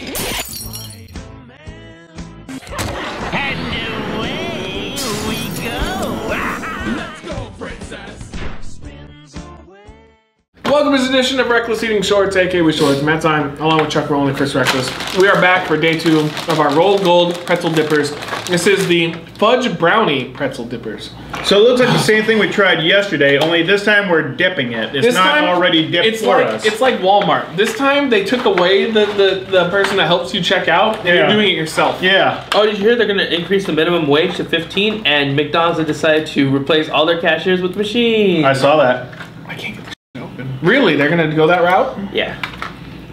Yeah. Welcome to this edition of Wreckless Eating Shorts, aka We Shorts. Matt Zion, along with Chuck Roll and Chris Wreckless. We are back for day two of our Rold Gold pretzel dippers. This is the fudge brownie pretzel dippers. So it looks like the same thing we tried yesterday, only this time we're dipping it. It's This not time, already dipped it's for like, us. It's like Walmart. This time they took away the, the, the person that helps you check out, and you're doing it yourself. yeah. Oh, did you hear they're going to increase the minimum wage to 15 and McDonald's have decided to replace all their cashiers with machines? I saw that. I can't get this shit open. Really? They're gonna go that route? yeah.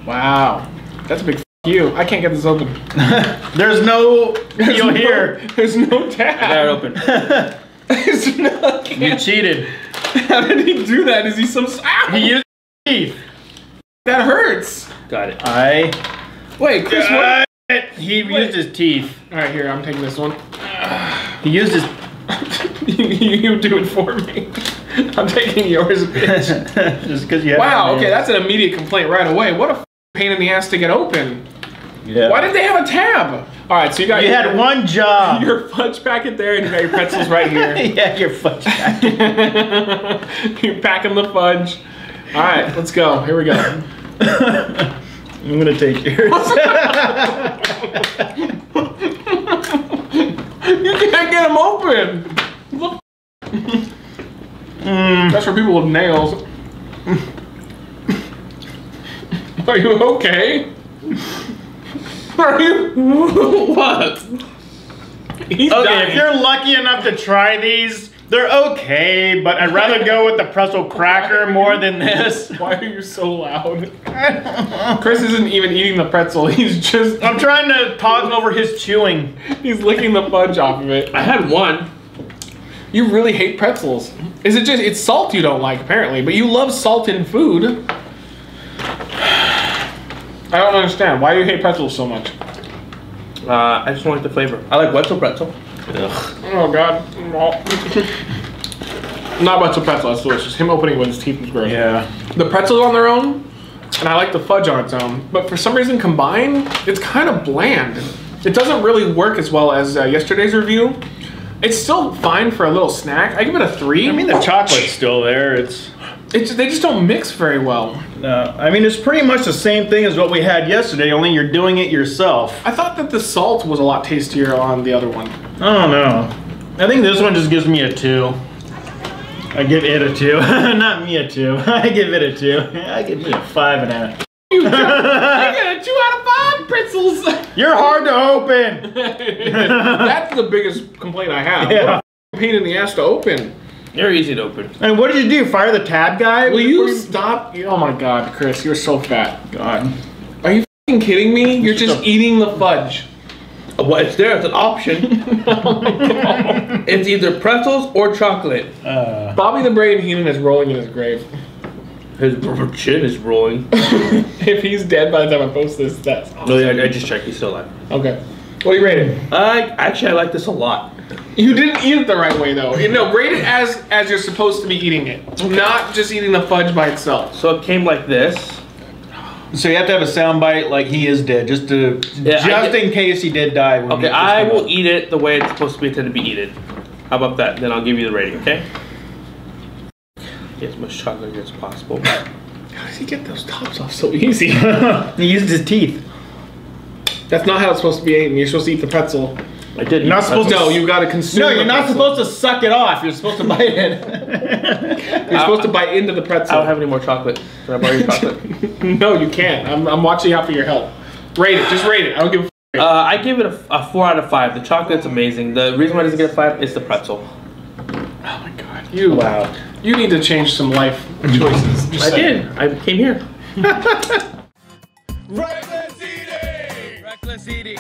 Wow. That's a big f- you. I can't get this open. There's no There's deal no- here. There's no I got it open. There's no, You cheated. How did he do that? Is he some? Ow! He used teeth. That hurts. got it. I. Wait, Chris. What? He used his teeth. All right, here. I'm taking this one. He used his. you, do it for me. I'm taking yours, bitch. Just because you. Wow. Okay, that's an immediate complaint right away. What a pain in the ass to get open. Yeah. Why did they have a tab? All right, so you got You your, had one job. your fudge packet there, and you got your pretzels right here. yeah, your fudge. packet. You're packing the fudge. All right, let's go. Here we go. I'm gonna take yours. You can't get them open. Look. That's for people with nails. Are you okay? Are you? what? He's Okay, dying. if you're lucky enough to try these, they're okay, but I'd rather go with the pretzel cracker more than this. Why are you so loud? Chris isn't even eating the pretzel. He's just I'm trying to talk over his chewing. he's licking the fudge off of it. I had one. You really hate pretzels. Is it just it's salt you don't like apparently, but you love salt in food? I don't understand. Why do you hate pretzels so much? Uh, I just don't like the flavor. I like Wetzel pretzel. Ugh. Oh god. Not much of pretzel, that's delicious. Him opening with his teeth was gross. Yeah. The pretzels on their own, and I like the fudge on its own, but for some reason combined, it's kind of bland. It doesn't really work as well as uh, yesterday's review. It's still fine for a little snack. I give it a three. I mean, the chocolate's still there. It's. it's, they just don't mix very well. Uh, I mean, it's pretty much the same thing as what we had yesterday, only you're doing it yourself. I thought that the salt was a lot tastier on the other one. I don't know. I think this one just gives me a two. I give it a two, not me a two. I give it a two. I give me a five and a half. You I got a two out of five pretzels. You're hard to open. That's the biggest complaint I have. Yeah. What a pain in the ass to open. They're easy to open. And what did you do? Fire the tab guy? Will you stop? Oh my god, Chris, you're so fat. God. Are you fing kidding me? You're just a- eating the fudge. Well, it's there. It's an option. it's either pretzels or chocolate. Uh, Bobby the Brain Heenan is rolling in his grave. His chin is rolling. if he's dead by the time I post this, that's No, yeah, I, I just checked. He's still alive. okay. What do you rate it? I actually I like this a lot. You didn't eat it the right way though. You know, rate it as as you're supposed to be eating it, not just eating the fudge by itself. So it came like this. so you have to have a sound bite like he is dead, just to Yeah, just get- in case he did die. when Okay, I will out. eat it the way it's supposed to be intended to be eaten. How about that? Then I'll give you the rating, okay? Get as much chocolate as possible. How does he get those tops off so easy? he used his teeth. That's not how it's supposed to be eaten. You're supposed to eat the pretzel. I did. You're not supposed to. No, you got to consume. No, you're not pretzel. supposed to suck it off. You're supposed to bite it. You're supposed to bite into the pretzel. I pretzel. don't have any more chocolate. Can I borrow your chocolate? no, you can't. I'm, I'm watching out for your help. Rate it. Just rate it. I don't give a. F- Uh, I give it a, a four out of five. The chocolate's amazing. The reason why it doesn't get a five is the pretzel. Oh my god. You. wow. You need to change some life choices. Just I saying. did. I came here. Wreckless eating. Wreckless eating.